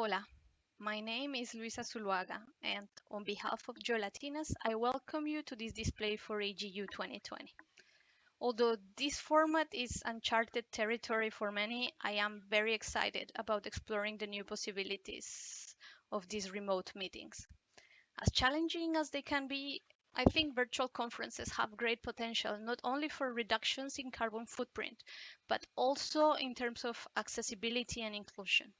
Hola, my name is Luisa Zuluaga, and on behalf of Geolatinas, I welcome you to this display for EGU 2020. Although this format is uncharted territory for many, I am very excited about exploring the new possibilities of these remote meetings. As challenging as they can be, I think virtual conferences have great potential not only for reductions in carbon footprint, but also in terms of accessibility and inclusion.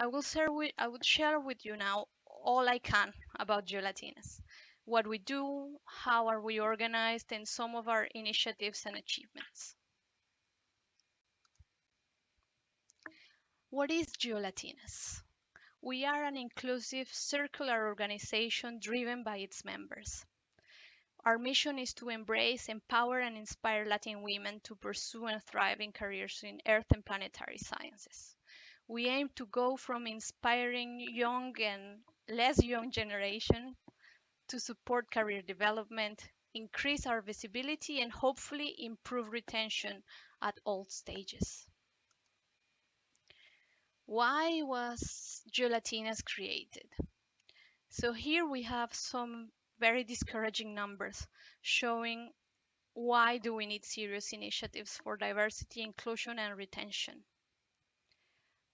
I will share with, I would share with you now all I can about Geolatinas, what we do, how are we organized, and some of our initiatives and achievements. What is Geolatinas? We are an inclusive circular organization driven by its members. Our mission is to embrace, empower, and inspire Latin women to pursue and thrive in careers in earth and planetary sciences. We aim to go from inspiring young and less young generation to support career development, increase our visibility, and hopefully improve retention at all stages. Why was Geolatinas created? So here we have some very discouraging numbers showing why do we need serious initiatives for diversity, inclusion, and retention.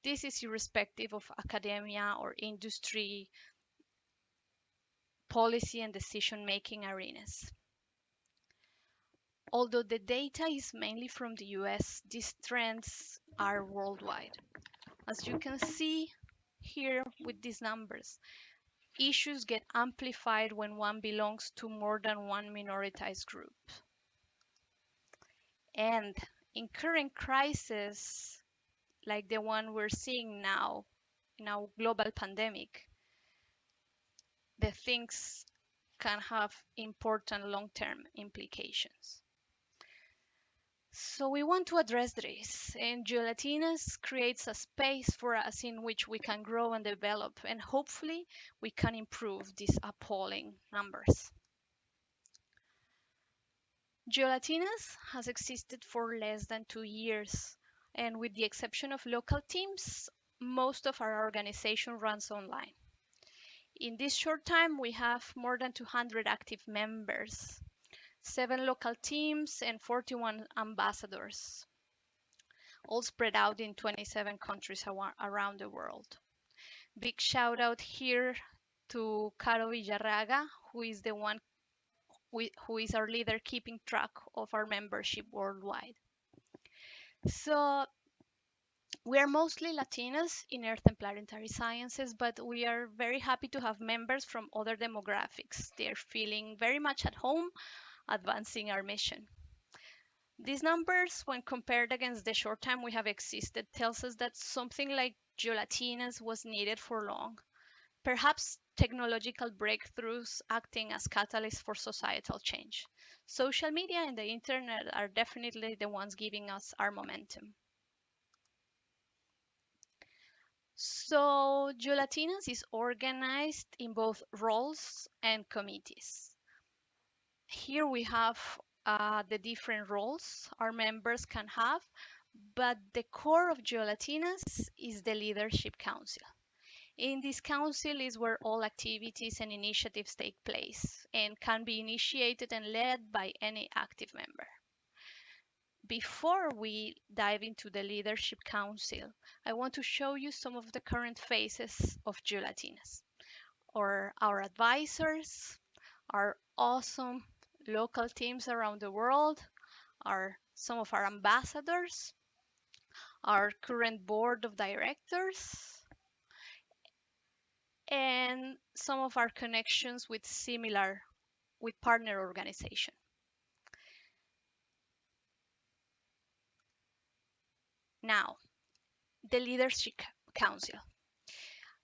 This is irrespective of academia or industry, policy and decision-making arenas. Although the data is mainly from the US, these trends are worldwide. As you can see here with these numbers, issues get amplified when one belongs to more than one minoritized group. And in current crisis, like the one we're seeing now in our global pandemic, the things can have important long-term implications. So we want to address this, and Geolatinas creates a space for us in which we can grow and develop, and hopefully we can improve these appalling numbers. Geolatinas has existed for less than two years, and with the exception of local teams, most of our organization runs online. In this short time, we have more than 200 active members, seven local teams, and 41 ambassadors, all spread out in 27 countries around the world. Big shout out here to Caro Villarraga, who is the one who is our leader keeping track of our membership worldwide. So we are mostly Latinas in Earth and Planetary Sciences, but we are very happy to have members from other demographics. They're feeling very much at home advancing our mission. These numbers, when compared against the short time we have existed, tells us that something like Geolatinas was needed for long. Perhaps technological breakthroughs acting as catalysts for societal change. Social media and the internet are definitely the ones giving us our momentum. So Geolatinas is organized in both roles and committees. Here we have uh, the different roles our members can have, but the core of Geolatinas is the Leadership Council. In this council is where all activities and initiatives take place and can be initiated and led by any active member. Before we dive into the Leadership Council, I want to show you some of the current faces of Geolatinas, or our advisors, our awesome local teams around the world, are some of our ambassadors, our current board of directors, and some of our connections with similar, with partner organization. Now, the Leadership Council.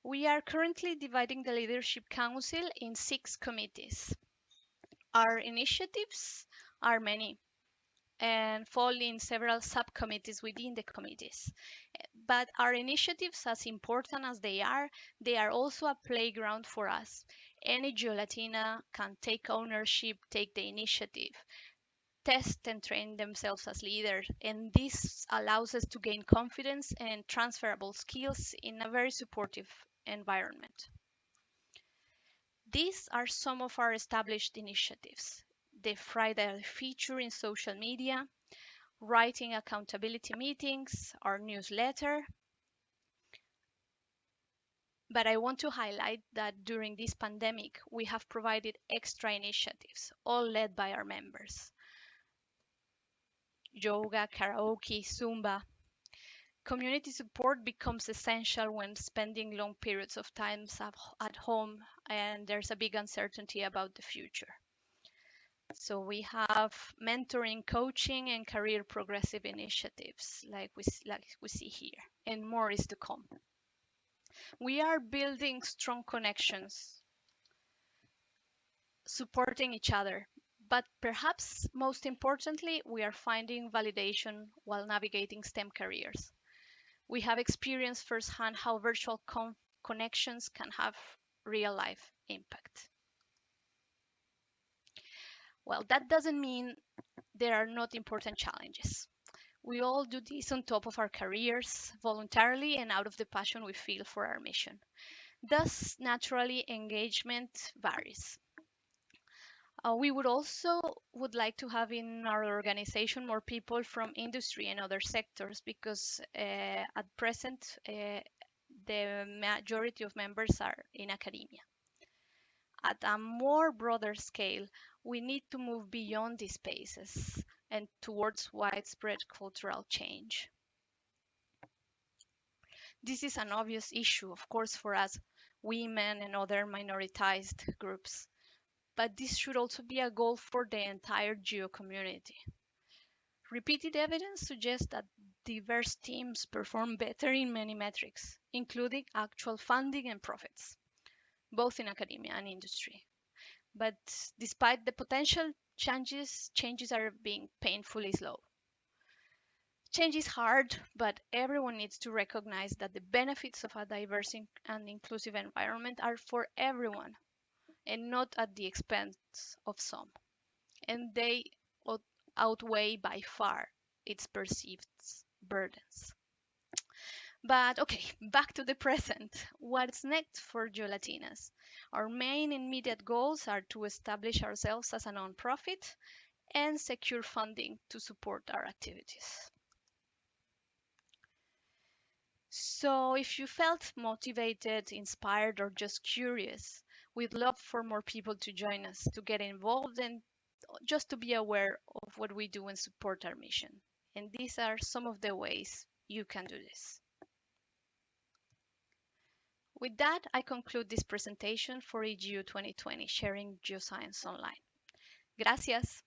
We are currently dividing the Leadership Council in six committees. Our initiatives are many and fall in several subcommittees within the committees. But our initiatives, as important as they are, they are also a playground for us. Any Geolatina can take ownership, take the initiative. test and train themselves as leaders. And this allows us to gain confidence and transferable skills in a very supportive environment. These are some of our established initiatives. The Friday feature in social media, writing accountability meetings, our newsletter. But I want to highlight that during this pandemic, we have provided extra initiatives, all led by our members. Yoga, karaoke, Zumba. Community support becomes essential when spending long periods of time at home and there's a big uncertainty about the future. So we have mentoring, coaching, and career progressive initiatives like we, like we see here, and more is to come. We are building strong connections, supporting each other, but perhaps most importantly, we are finding validation while navigating STEM careers. We have experienced firsthand how virtual connections can have real life impact. Well, that doesn't mean there are not important challenges. We all do this on top of our careers, voluntarily and out of the passion we feel for our mission. Thus, naturally, engagement varies. Uh, we would also would like to have in our organization more people from industry and other sectors because uh, at present uh, the majority of members are in academia. At a more broader scale, we need to move beyond these spaces and towards widespread cultural change. This is an obvious issue, of course, for us women and other minoritized groups, but this should also be a goal for the entire GEO community. Repeated evidence suggests that diverse teams perform better in many metrics, including actual funding and profits, both in academia and industry. But despite the potential changes, changes are being painfully slow. Change is hard, but everyone needs to recognize that the benefits of a diverse and inclusive environment are for everyone and not at the expense of some. And they outweigh by far its perceived burdens. But okay, back to the present. What's next for Geolatinas? Our main immediate goals are to establish ourselves as a nonprofit and secure funding to support our activities. So if you felt motivated, inspired, or just curious, we'd love for more people to join us, to get involved, and just to be aware of what we do and support our mission. And these are some of the ways you can do this. With that, I conclude this presentation for EGU 2020, Sharing Geoscience Online. Gracias.